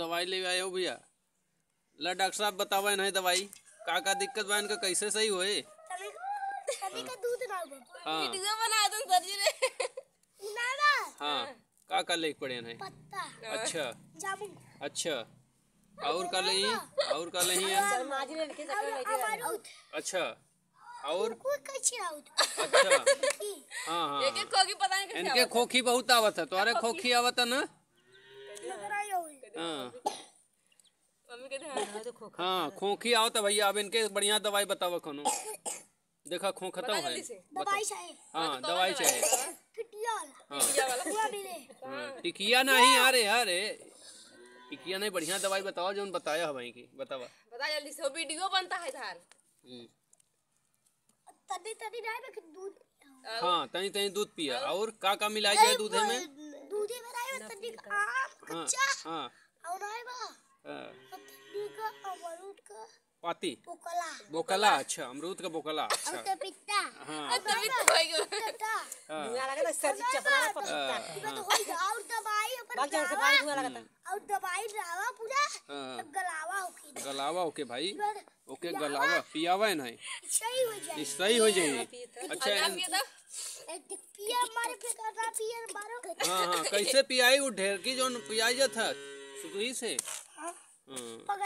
दवाई ले आए हो भैया। ला डॉक्टर साहब बतावे नहीं दवाई। का का दिक्कत बा इनका कैसे सही होए? हाँ। वीडियो बना दूँ सर जी ने ना ना हाँ का का लेके पड़े हैं पत्ता अच्छा। जामुन अच्छा। और का लही और का लही है। अच्छा। और? कोई कैसे आउट अच्छा। हाँ हाँ। एक एक खोगी पता नहीं कैसे इनके खोखी बहुत आवत है। तुम्हारे खोखी आवत है ना? हाँ। मम्मी के ध्यान हाँ खोखी। आवत है भैया अब इनके बढ़िया दवाई बताओ कोनो देखा खोखता है। दवाई चाहिए हाँ दवाई चाहिए हाँ। हाँ, टिकिया नहीं अरे अरे। टिकिया नहीं बढ़िया दवाई बताओ जो बताया है भाई की। बतावा बता जल्दी से वीडियो बनता है इधर। हम्म। तनी तनी दूध। हाँ तनी तनी दूध पिया। और का का मिलाई जाए दूधे में? ना आम हाँ कच्चा हाँ। और ना बा हाँ, तनी का अमरूद का पाती। पोकला बोकला अच्छा अमरूद का बोकला अच्छा। और पित्ता। हाँ। तभी तो होएगा पित्ता। हाँ। इबे तो होई और दवाई अपन लावा और दवाई लावा पूरा। हाँ। तब गलावा होके गलावा ओके भाई। ओके गलावा पियावा है नहीं सही हो जाए सही हो जाए अच्छा हाँ हाँ कैसे पियाई वो ढेर की जो पियाई जा था सुतुई से? हाँ। हाँ।